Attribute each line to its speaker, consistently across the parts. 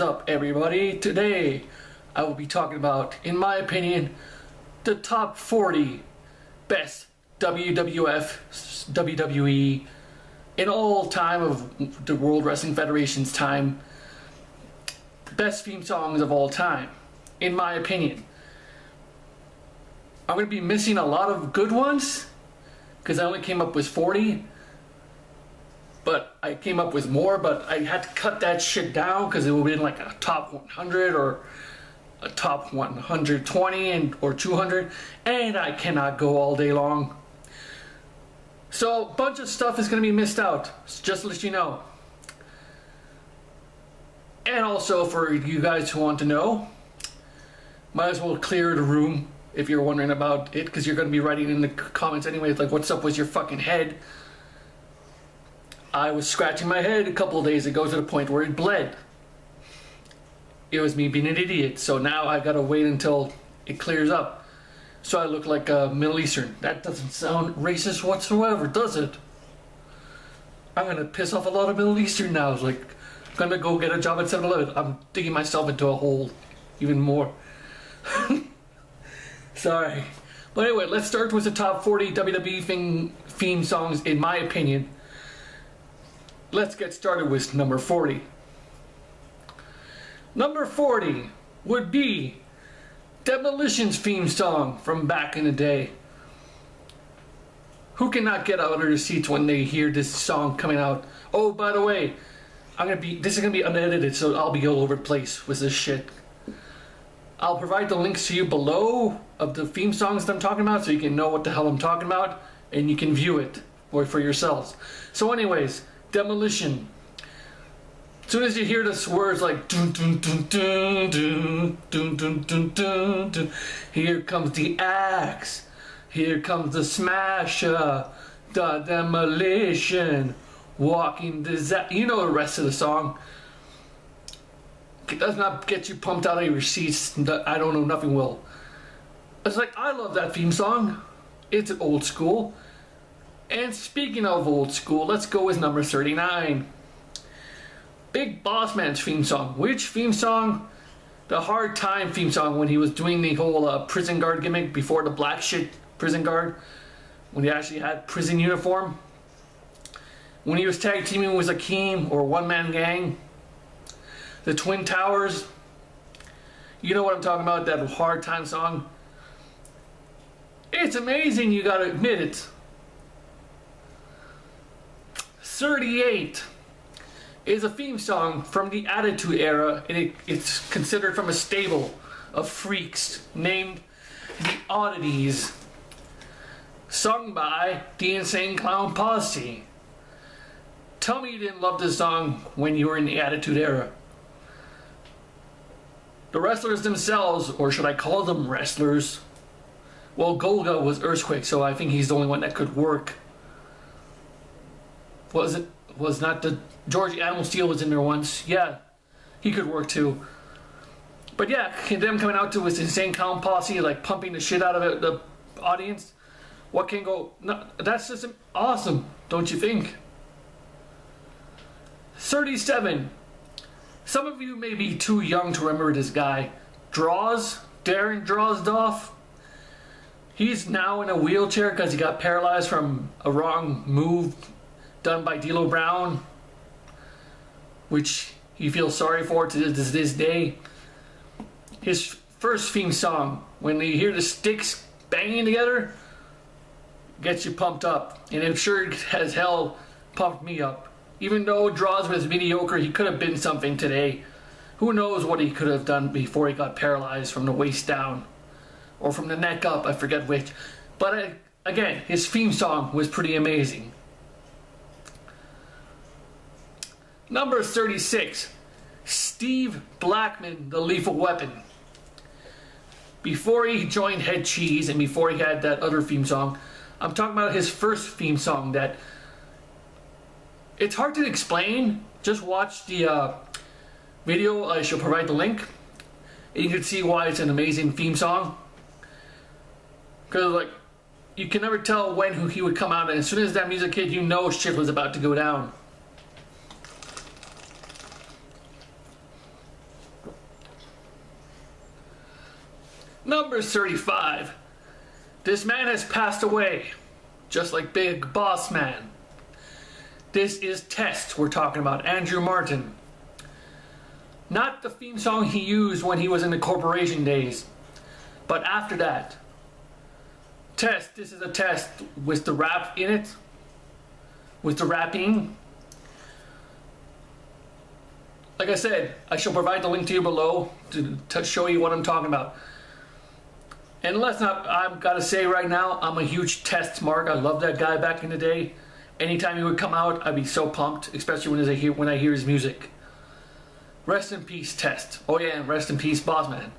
Speaker 1: up, everybody? Today, I will be talking about, in my opinion, the top 40 best WWF, WWE, in all time of the World Wrestling Federation's time, best theme songs of all time, in my opinion. I'm going to be missing a lot of good ones because I only came up with 40 but I came up with more, but I had to cut that shit down because it would be in like a top 100 or a top 120 and or 200, and I cannot go all day long. So a bunch of stuff is going to be missed out, just to let you know. And also for you guys who want to know, might as well clear the room if you're wondering about it, because you're going to be writing in the comments anyway, like what's up with your fucking head. I was scratching my head a couple of days ago to the point where it bled. It was me being an idiot, so now I gotta wait until it clears up. So I look like a Middle Eastern. That doesn't sound racist whatsoever, does it? I'm gonna piss off a lot of Middle Eastern now. It's like, I'm gonna go get a job at 7 Eleven. I'm digging myself into a hole even more. Sorry. But anyway, let's start with the top 40 WWE theme, theme songs, in my opinion. Let's get started with number 40. Number 40 would be Demolition's theme song from back in the day. Who cannot get out of their seats when they hear this song coming out? Oh, by the way, I'm gonna be this is gonna be unedited, so I'll be all over the place with this shit. I'll provide the links to you below of the theme songs that I'm talking about so you can know what the hell I'm talking about and you can view it for, for yourselves. So anyways, demolition. As soon as you hear this words like dun dun dun dun dun dun dun dun dun, here comes the axe, here comes the smasher, the demolition, walking disaster. You know the rest of the song. It does not get you pumped out of your seats. I don't know, nothing will. It's like, I love that theme song. It's old school. And speaking of old school, let's go with number 39. Big Boss Man's theme song. Which theme song? The Hard Time theme song when he was doing the whole uh, prison guard gimmick before the black shit prison guard. When he actually had prison uniform. When he was tag teaming with Akeem or One Man Gang. The Twin Towers. You know what I'm talking about, that Hard Time song. It's amazing, you gotta admit it. 38 is a theme song from the Attitude Era, and it, it's considered from a stable of freaks named the Oddities, sung by the Insane Clown Posse. Tell me you didn't love this song when you were in the Attitude Era. The wrestlers themselves, or should I call them wrestlers? Well, Golga was Earthquake, so I think he's the only one that could work was it was not the George Animal Steele was in there once. Yeah, he could work too. But yeah, them coming out to his insane clown posse, like pumping the shit out of the audience. What can go? No, that's just awesome, don't you think? 37. Some of you may be too young to remember this guy. Droz, Darren Drozdov. He's now in a wheelchair because he got paralyzed from a wrong move done by D'Lo Brown, which he feels sorry for to this, day. His first theme song, when you hear the sticks banging together, gets you pumped up. And I'm sure as hell pumped me up. Even though Droz was mediocre, he could have been something today. Who knows what he could have done before he got paralyzed from the waist down. Or from the neck up, I forget which. But uh, again, his theme song was pretty amazing. Number 36, Steve Blackman, the Lethal Weapon. Before he joined Head Cheese and before he had that other theme song, I'm talking about his first theme song that it's hard to explain. Just watch the uh, video. I shall provide the link. And you can see why it's an amazing theme song. Because like you can never tell when who he would come out, and as soon as that music hit, you know shit was about to go down. Number 35. This man has passed away, just like Big Boss Man. This is Test we're talking about, Andrew Martin. Not the theme song he used when he was in the corporation days, but after that. Test, this is a test with the rap in it, with the rapping. Like I said, I shall provide the link to you below to, to show you what I'm talking about. And let's not, I've got to say right now, I'm a huge Test mark. I love that guy back in the day. Anytime he would come out, I'd be so pumped, especially when I hear, when I hear his music. Rest in peace, Test. Oh yeah, and rest in peace, Bossman.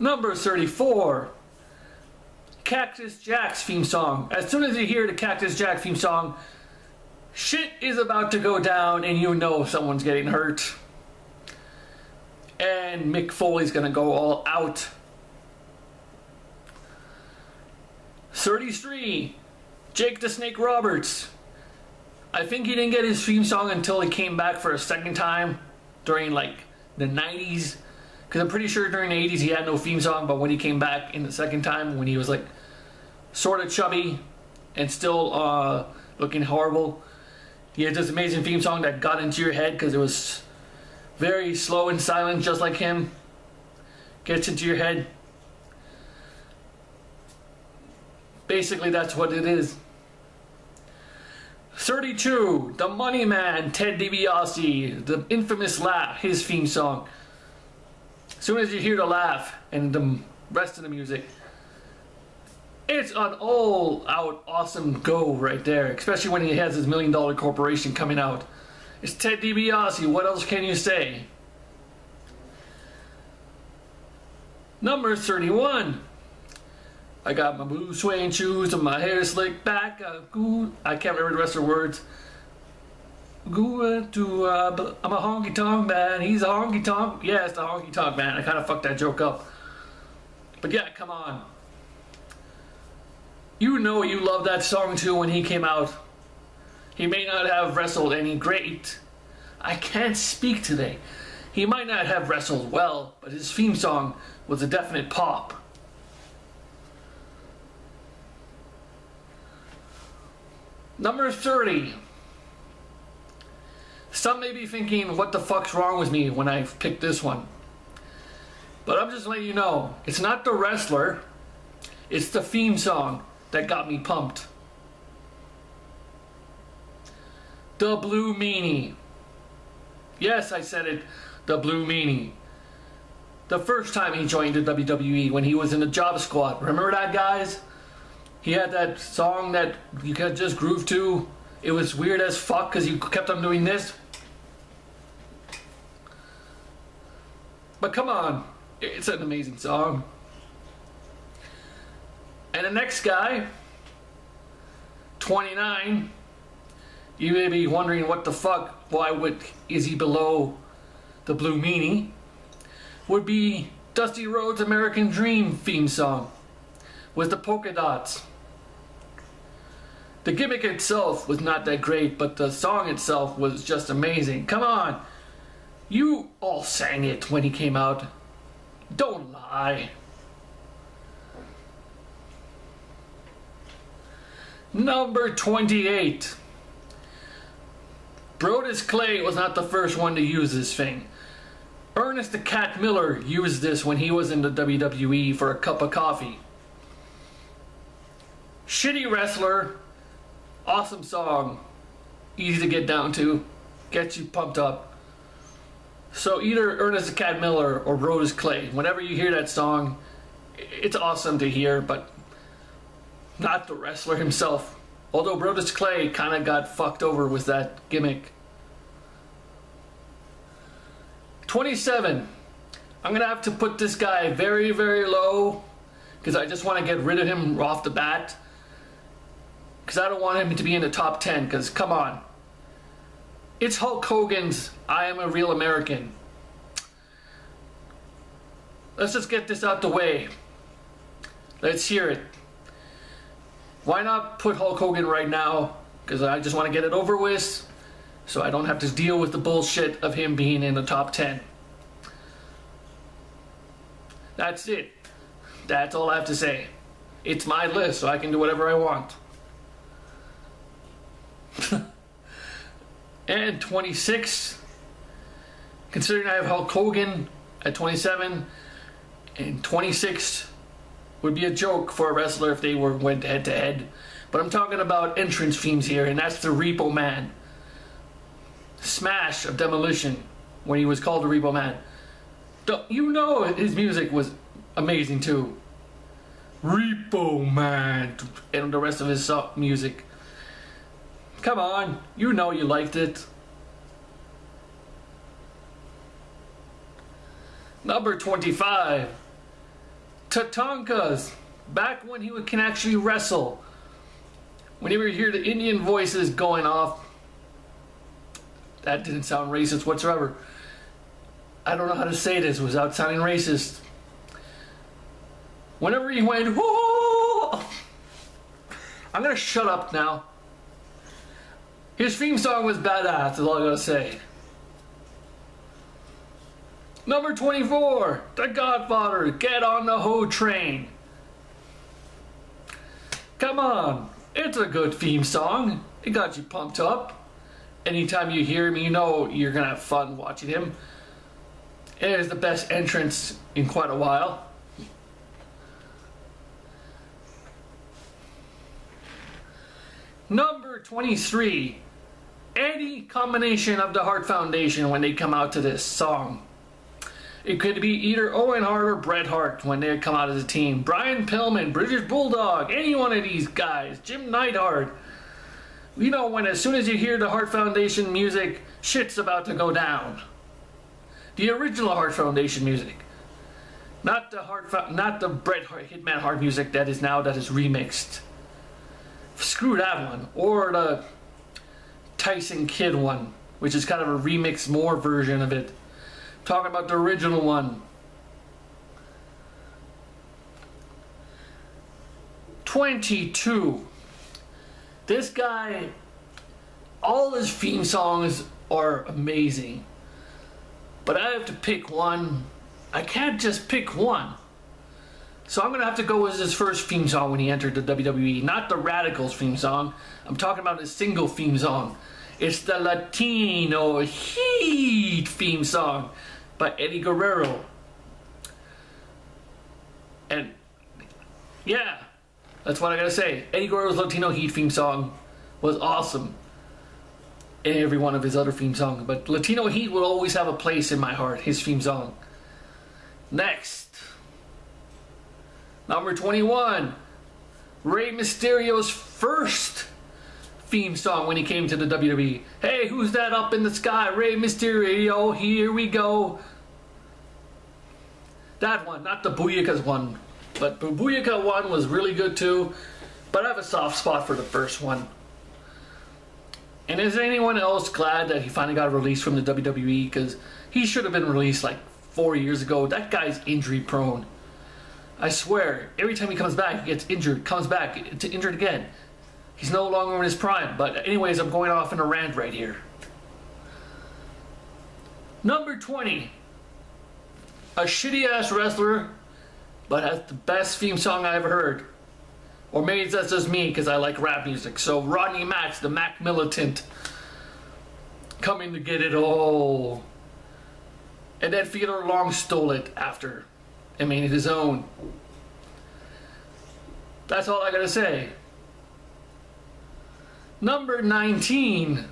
Speaker 1: Number 34. Cactus Jack's theme song. As soon as you hear the Cactus Jack theme song, shit is about to go down and you know someone's getting hurt. And Mick Foley's gonna go all out. 33. Jake the Snake Roberts. I think he didn't get his theme song until he came back for a second time during like the 90s. Because I'm pretty sure during the 80s he had no theme song, but when he came back in the second time, when he was like sort of chubby and still uh, looking horrible, he had this amazing theme song that got into your head because it was very slow and silent, just like him. Gets into your head. Basically, that's what it is. 32, The Money Man, Ted DiBiase, the infamous laugh, his theme song. As soon as you hear the laugh and the rest of the music, it's an all out awesome go right there, especially when he has his million dollar corporation coming out. It's Ted DiBiase, what else can you say? Number 31. I got my blue suede shoes and my hair slicked back. Uh, I can't remember the rest of the words. Going to, uh, I'm a honky tonk man. He's a honky tonk. Yeah, it's the honky tonk man. I kind of fucked that joke up. But yeah, come on. You know you love that song too when he came out. He may not have wrestled any great. I can't speak today. He might not have wrestled well, but his theme song was a definite pop. Number 30. Some may be thinking, what the fuck's wrong with me when I picked this one? But I'm just letting you know, it's not the wrestler, it's the theme song that got me pumped. The Blue Meanie. Yes, I said it, the Blue Meanie. The first time he joined the WWE when he was in the Job Squad. Remember that, guys? He had that song that you could just groove to. It was weird as fuck because he kept on doing this. But come on, it's an amazing song. And the next guy, 29, you may be wondering what the fuck, why would is he below the Blue Meanie? Would be Dusty Rhodes' American Dream theme song with the polka dots. The gimmick itself was not that great, but the song itself was just amazing. Come on! You all sang it when he came out. Don't lie. Number 28. Brodus Clay was not the first one to use this thing. Ernest the Cat Miller used this when he was in the WWE for a cup of coffee. Shitty wrestler, Awesome song. Easy to get down to. Gets you pumped up. So either Ernest the Cat Miller or Brodus Clay. Whenever you hear that song, it's awesome to hear, but not the wrestler himself. Although Brodus Clay kind of got fucked over with that gimmick. 27. I'm going to have to put this guy very, very low because I just want to get rid of him off the bat because I don't want him to be in the top 10 because come on. It's Hulk Hogan's I Am a Real American. Let's just get this out the way. Let's hear it. Why not put Hulk Hogan right now? Because I just want to get it over with. So I don't have to deal with the bullshit of him being in the top 10. That's it. That's all I have to say. It's my list, so I can do whatever I want. and 26, considering I have Hulk Hogan at 27, and 26 would be a joke for a wrestler if they were went head to head. But I'm talking about entrance themes here, and that's the Repo Man. Smash of Demolition, when he was called the Repo Man. Don't, You know his music was amazing too. Repo Man, and the rest of his music. Come on, you know you liked it. Number 25. Tatankas. Back when he can actually wrestle. Whenever you hear the Indian voices going off, that didn't sound racist whatsoever. I don't know how to say this without sounding racist. Whenever he went, whoa! I'm gonna shut up now. His theme song was badass, that's all I gotta say. Number 24, The Godfather, Get on the Ho Train. Come on, it's a good theme song. It got you pumped up. Anytime you hear him, you know you're gonna have fun watching him. It is the best entrance in quite a while. Number 23, any combination of the Hart Foundation when they come out to this song. It could be either Owen Hart or Bret Hart when they come out as a team. Brian Pillman, British Bulldog, any one of these guys. Jim Neidhart. You know when as soon as you hear the Hart Foundation music, shit's about to go down. The original Hart Foundation music. Not the Hart, not the Bret Hart, Hitman Hart music that is now that is remixed. Screw that one. Or the Tyson Kidd one, which is kind of a remix more version of it. Talking about the original one. 22. This guy, all his theme songs are amazing. But I have to pick one. I can't just pick one. So I'm going to have to go with his first theme song when he entered the WWE. Not the Radicals theme song. I'm talking about his single theme song. It's the Latino Heat theme song by Eddie Guerrero. And yeah, that's what I gotta say. Eddie Guerrero's Latino Heat theme song was awesome. And every one of his other theme songs. But Latino Heat will always have a place in my heart, his theme song. Next. Number 21. Rey Mysterio's first theme song when he came to the WWE. Hey, who's that up in the sky? Rey Mysterio, here we go. That one, not the Booyaka's one. But Booyaka one was really good too. But I have a soft spot for the first one. And is anyone else glad that he finally got released from the WWE? Because he should have been released like four years ago. That guy's injury prone. I swear, every time he comes back, he gets injured, comes back, to injured again. He's no longer in his prime. But anyways, I'm going off in a rant right here. Number 20. A shitty ass wrestler, but has the best theme song I ever heard. Or maybe that's just me because I like rap music. So Rodney Mack's, the Mac Militant, coming to get it all. And then Theodore Long stole it after and made it his own. That's all I gotta say. Number 19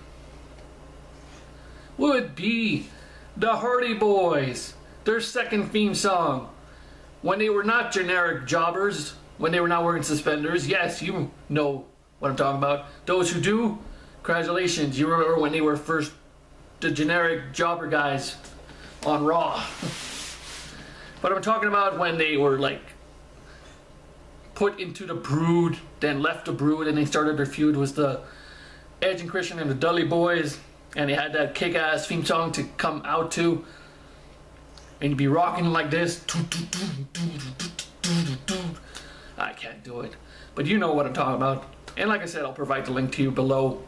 Speaker 1: would be the Hardy Boys, their second theme song. When they were not generic jobbers, when they were not wearing suspenders, yes, you know what I'm talking about. Those who do, congratulations, you remember when they were first the generic jobber guys on Raw. but I'm talking about when they were like put into the Brood, then left the Brood, and they started their feud with the Edge and Christian and the Dudley Boys, and they had that kick-ass theme song to come out to, and you be rocking like this. I can't do it. But you know what I'm talking about. And like I said, I'll provide the link to you below.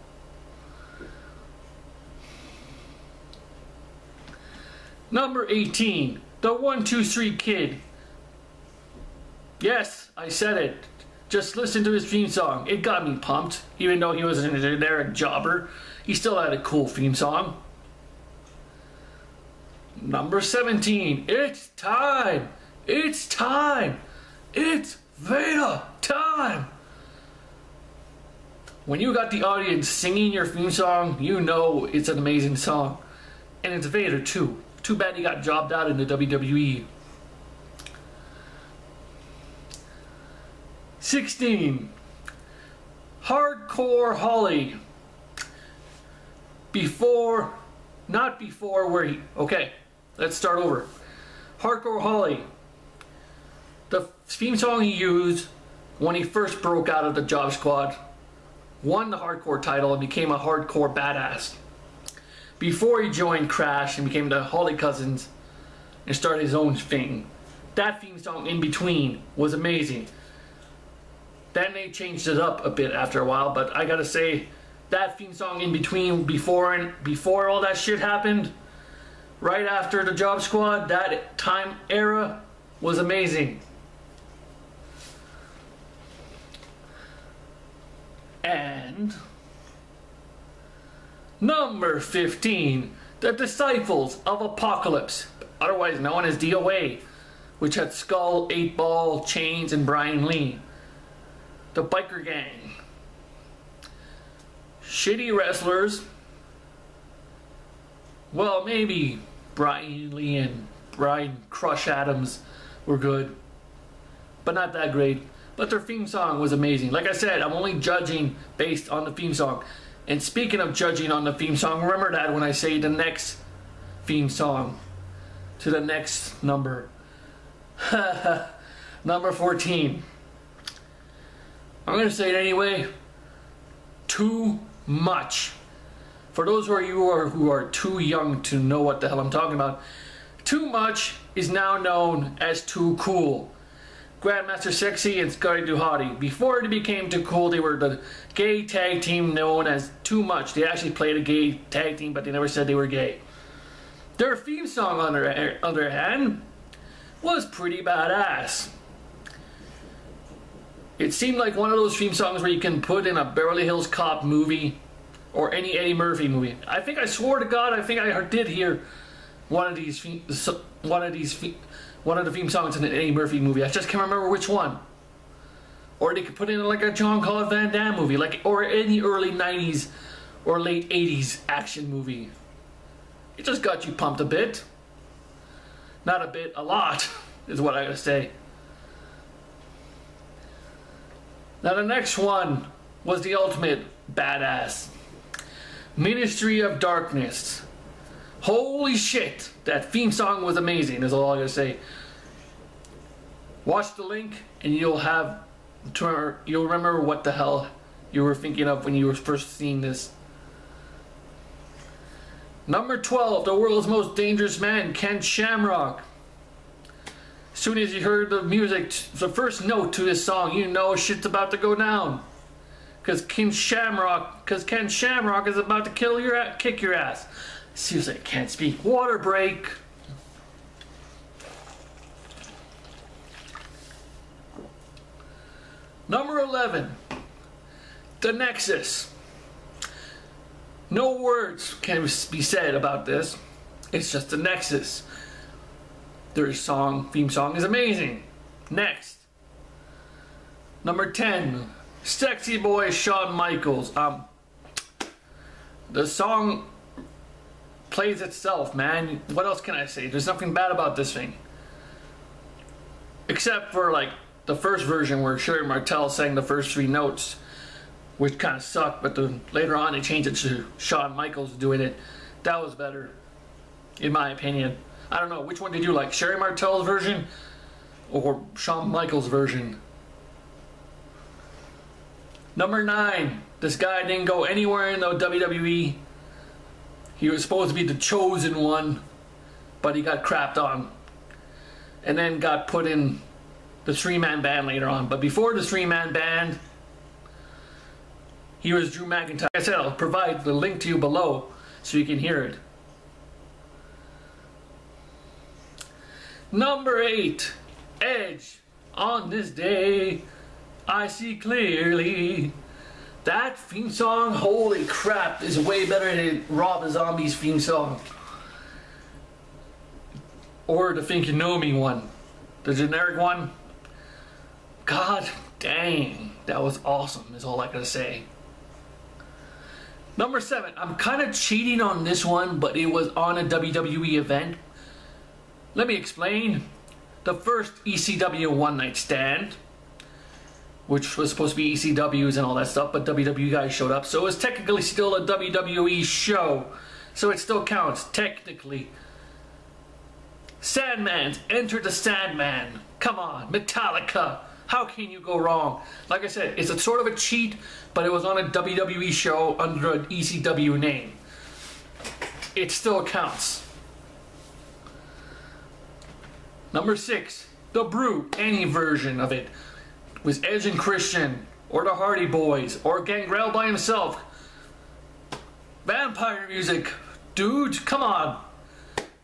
Speaker 1: Number 18, the 123 Kid. Yes, I said it. Just listen to his theme song. It got me pumped. Even though he was a generic jobber, he still had a cool theme song. Number 17, it's time. It's time. It's Vader time. When you got the audience singing your theme song, you know it's an amazing song. And it's Vader too. Too bad he got jobbed out in the WWE. 16. Hardcore Holly. Before, not before where he, okay, let's start over. Hardcore Holly. The theme song he used when he first broke out of the Job Squad, won the hardcore title and became a hardcore badass. Before he joined Crash and became the Holly Cousins and started his own thing. That theme song in between was amazing. Then they changed it up a bit after a while, but I gotta say, that theme song in between, before and before all that shit happened, right after the Job Squad, that time era was amazing. And number 15, the Disciples of Apocalypse, otherwise known as DOA, which had Skull, 8 Ball, Chains, and Brian Lee the biker gang. Shitty wrestlers. Well, maybe Brian Lee and Brian Crush Adams were good, but not that great. But their theme song was amazing. Like I said, I'm only judging based on the theme song. And speaking of judging on the theme song, remember that when I say the next theme song to the next number. number 14. I'm going to say it anyway. Too much. For those of you who are, who are too young to know what the hell I'm talking about, Too Much is now known as Too Cool. Grandmaster Sexy and Scotty 2 Hotty. Before they became Too Cool, they were the gay tag team known as Too Much. They actually played a gay tag team, but they never said they were gay. Their theme song, on their other hand, was pretty badass. It seemed like one of those theme songs where you can put in a Beverly Hills Cop movie or any Eddie Murphy movie. I think I swore to God, I think I did hear one of these one of these one of the theme songs in an Eddie Murphy movie. I just can't remember which one. Or they could put in like a John Claude Van Damme movie, like or any early '90s or late '80s action movie. It just got you pumped a bit. Not a bit, a lot, is what I gotta say. Now the next one was the ultimate badass. Ministry of Darkness. Holy shit, that theme song was amazing, is all I gotta say. Watch the link and you'll have you'll remember what the hell you were thinking of when you were first seeing this. Number 12, the world's most dangerous man, Ken Shamrock As soon as you heard the music, the first note to this song, you know shit's about to go down. Cause Ken Shamrock, cause Ken Shamrock is about to kill your, kick your ass. Seriously, I can't speak. Water break. Number 11, the Nexus. No words can be said about this. It's just the Nexus. Their song, theme song is amazing. Next. Number 10, Sexy Boy Shawn Michaels. Um, the song plays itself, man. What else can I say? There's nothing bad about this thing. Except for like the first version where Sherri Martel sang the first three notes, which kind of sucked, but the, later on they changed it to Shawn Michaels doing it. That was better, in my opinion. I don't know. Which one did you like? Sherri Martel's version or Shawn Michaels' version? Number nine. This guy didn't go anywhere in the WWE. He was supposed to be the chosen one, but he got crapped on. And then got put in the three man band later on. But before the three man band, he was Drew McIntyre. Like I said, I'll provide the link to you below so you can hear it. Number eight, Edge. On this day, I see clearly. That theme song, holy crap, is way better than Rob Zombie's theme song. Or the Think You Know Me one. The generic one. God dang, that was awesome, is all I gotta say. Number seven, I'm kind of cheating on this one, but it was on a WWE event. Let me explain. The first ECW One Night Stand, which was supposed to be ECWs and all that stuff, but WWE guys showed up, so it was technically still a WWE show. So it still counts, technically. Sandman's Enter the Sandman. Come on, Metallica. How can you go wrong? Like I said, it's a sort of a cheat, but it was on a WWE show under an ECW name. It still counts. Number six, The Brood, any version of it. Was Edge and Christian, or the Hardy Boys, or Gangrel by himself. Vampire music. Dude, come on.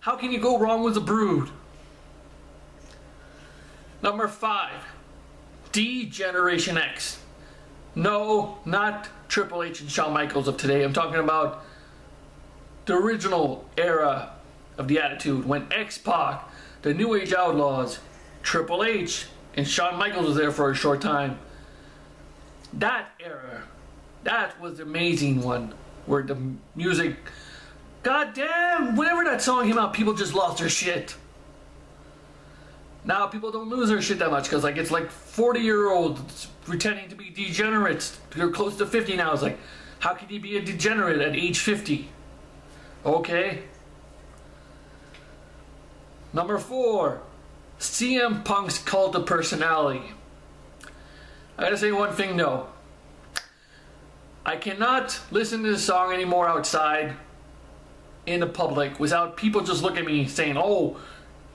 Speaker 1: How can you go wrong with The Brood? Number five, D Generation X. No, not Triple H and Shawn Michaels of today. I'm talking about the original era of the Attitude when X Pac, the New Age Outlaws, Triple H, and Shawn Michaels was there for a short time. That era, that was the amazing one where the music. God damn, whenever that song came out, people just lost their shit. Now people don't lose their shit that much because like it's like 40 year olds pretending to be degenerates. They're close to 50 now. It's like, how can you be a degenerate at age 50? Okay. Number four, CM Punk's cult of personality. I gotta say one thing though. I cannot listen to this song anymore outside in the public without people just looking at me saying, oh,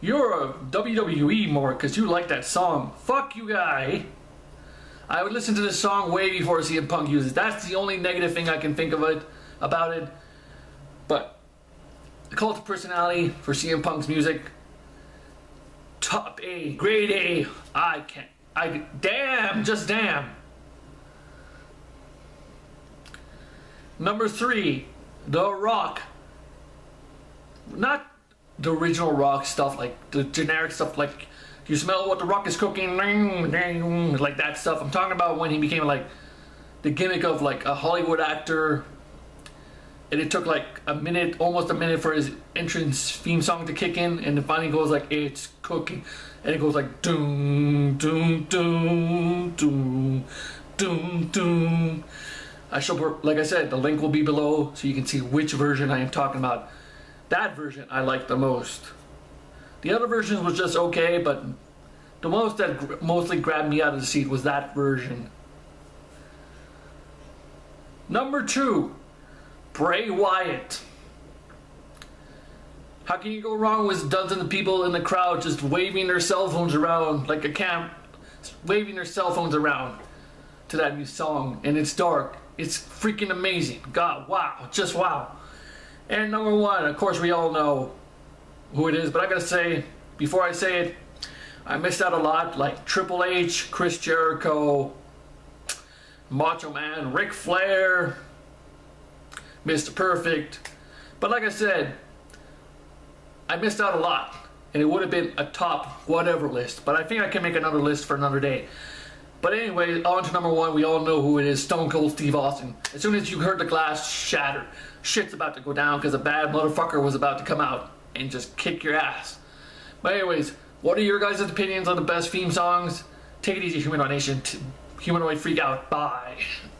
Speaker 1: you're a WWE more because you like that song. Fuck you, guy. I would listen to this song way before CM Punk uses. It. That's the only negative thing I can think of it about it. But the cult of personality for CM Punk's music, top A, grade A. I can't. I damn, just damn. Number three, The Rock. Not the original rock stuff, like the generic stuff, like you smell what the rock is cooking, like that stuff. I'm talking about when he became like the gimmick of like a Hollywood actor, and it took like a minute, almost a minute for his entrance theme song to kick in, and it finally goes like it's cooking, and it goes like doom doom doom doom doom doom. I shall, like I said, the link will be below so you can see which version I am talking about. That version I like the most. The other versions was just okay, but the most that gr mostly grabbed me out of the seat was that version. Number two, Bray Wyatt. How can you go wrong with dozens of people in the crowd just waving their cell phones around like a camp, waving their cell phones around to that new song? And it's dark. It's freaking amazing. God, wow, just wow. And number one, of course, we all know who it is, but I gotta say, before I say it, I missed out a lot, like Triple H, Chris Jericho, Macho Man, Ric Flair, Mr. Perfect. But like I said, I missed out a lot, and it would have been a top whatever list. But I think I can make another list for another day. But anyway, on to number one. We all know who it is Stone Cold Steve Austin. As soon as you heard the glass shatter, shit's about to go down because a bad motherfucker was about to come out and just kick your ass. But anyways, what are your guys' opinions on the best theme songs? Take it easy, Humanoid Nation. Humanoid Freak Out. Bye.